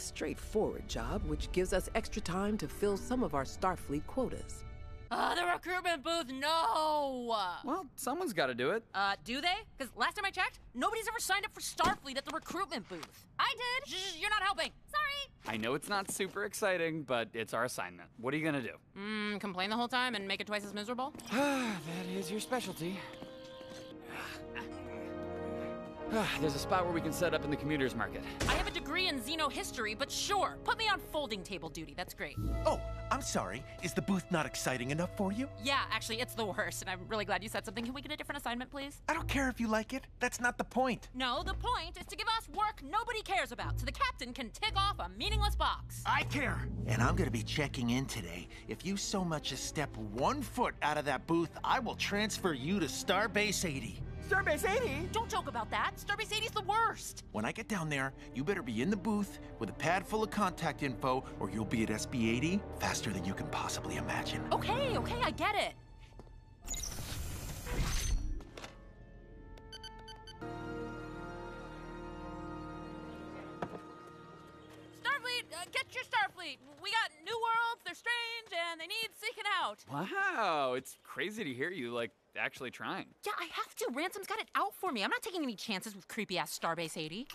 A straightforward job which gives us extra time to fill some of our Starfleet quotas. Uh, the recruitment booth, no! Well, someone's got to do it. Uh, do they? Because last time I checked, nobody's ever signed up for Starfleet at the recruitment booth. I did. Shh, you're not helping. Sorry. I know it's not super exciting, but it's our assignment. What are you gonna do? Mm, complain the whole time and make it twice as miserable? that is your specialty. There's a spot where we can set up in the commuters market. I have a degree in xenohistory, but sure, put me on folding table duty. That's great. Oh, I'm sorry. Is the booth not exciting enough for you? Yeah, actually, it's the worst, and I'm really glad you said something. Can we get a different assignment, please? I don't care if you like it. That's not the point. No, the point is to give us work nobody cares about, so the captain can tick off a meaningless box. I care. And I'm gonna be checking in today. If you so much as step one foot out of that booth, I will transfer you to Starbase 80. Starbase 80? Don't joke about that. Starbase 80's the worst. When I get down there, you better be in the booth with a pad full of contact info, or you'll be at SB 80 faster than you can possibly imagine. Okay, okay, I get it. Your Starfleet. We got new worlds, they're strange, and they need seeking out. Wow, it's crazy to hear you, like, actually trying. Yeah, I have to. Ransom's got it out for me. I'm not taking any chances with creepy ass Starbase 80.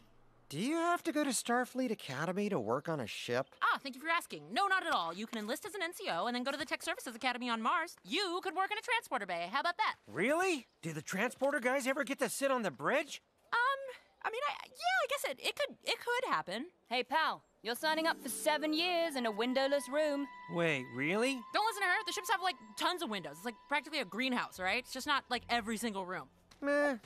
Do you have to go to Starfleet Academy to work on a ship? Ah, thank you for asking. No, not at all. You can enlist as an NCO and then go to the Tech Services Academy on Mars. You could work in a transporter bay. How about that? Really? Do the transporter guys ever get to sit on the bridge? I mean, I, yeah, I guess it, it could it could happen. Hey, pal. You're signing up for seven years in a windowless room. Wait, really? Don't listen to her. The ships have like tons of windows. It's like practically a greenhouse, right? It's just not like every single room. Meh.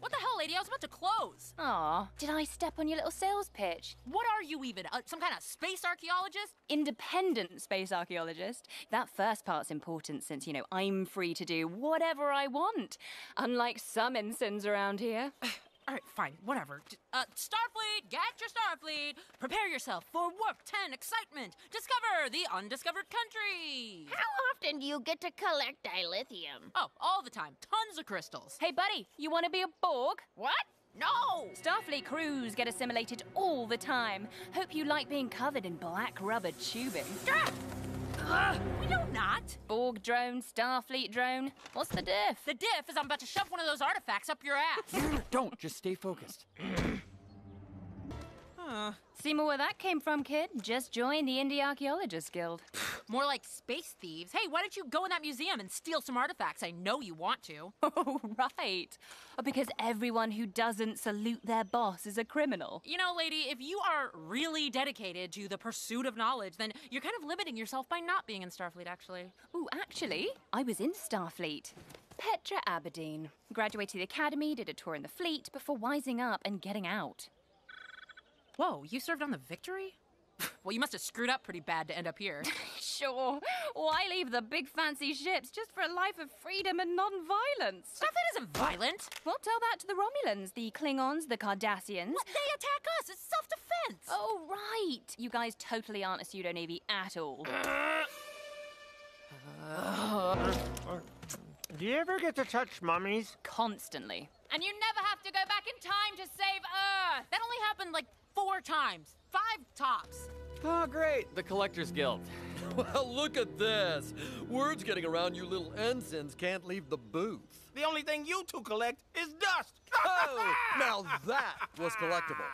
What the hell, lady? I was about to close. Aw, did I step on your little sales pitch? What are you even? Uh, some kind of space archaeologist? Independent space archaeologist. That first part's important since, you know, I'm free to do whatever I want. Unlike some ensigns around here. All right, fine, whatever. Uh, Starfleet, get your Starfleet. Prepare yourself for Warp 10 excitement. Discover the undiscovered country. How often do you get to collect dilithium? Oh, all the time. Tons of crystals. Hey, buddy, you want to be a Borg? What? No! Starfleet crews get assimilated all the time. Hope you like being covered in black rubber tubing. We do not. Borg drone, Starfleet drone. What's the diff? The diff is I'm about to shove one of those artifacts up your ass. Don't, just stay focused. See more where that came from, kid? Just join the Indie Archaeologists Guild. More like space thieves. Hey, why don't you go in that museum and steal some artifacts? I know you want to. Oh, right. Oh, because everyone who doesn't salute their boss is a criminal. You know, lady, if you are really dedicated to the pursuit of knowledge, then you're kind of limiting yourself by not being in Starfleet, actually. Ooh, actually, I was in Starfleet. Petra Aberdeen. Graduated the academy, did a tour in the fleet before wising up and getting out. Whoa, you served on the Victory? well, you must have screwed up pretty bad to end up here. Sure. Why leave the big fancy ships just for a life of freedom and non-violence? Starfleet isn't violent. Well, tell that to the Romulans, the Klingons, the Cardassians. What? They attack us. It's self-defense. Oh, right. You guys totally aren't a pseudo navy at all. Do you ever get to touch mummies? Constantly. And you never have to go back in time to save Earth. That only happened like four times. Five tops. Oh, great, the Collectors Guild. Well, look at this. Word's getting around you little ensigns can't leave the booth. The only thing you two collect is dust. Oh, now that was collectible.